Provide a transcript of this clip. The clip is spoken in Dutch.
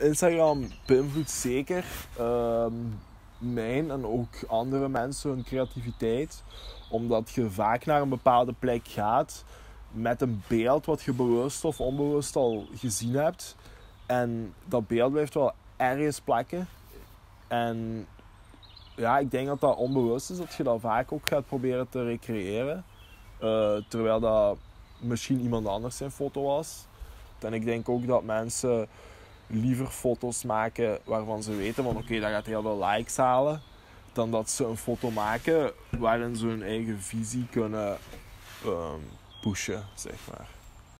Instagram beïnvloedt zeker ehm, mijn en ook andere mensen hun creativiteit. Omdat je vaak naar een bepaalde plek gaat met een beeld wat je bewust of onbewust al gezien hebt. En dat beeld blijft wel ergens plakken. En ja, ik denk dat dat onbewust is, dat je dat vaak ook gaat proberen te recreëren. Eh, terwijl dat misschien iemand anders zijn foto was. En ik denk ook dat mensen liever foto's maken waarvan ze weten van oké, dat gaat heel veel likes halen. Dan dat ze een foto maken waarin ze hun eigen visie kunnen ehm, pushen, zeg maar.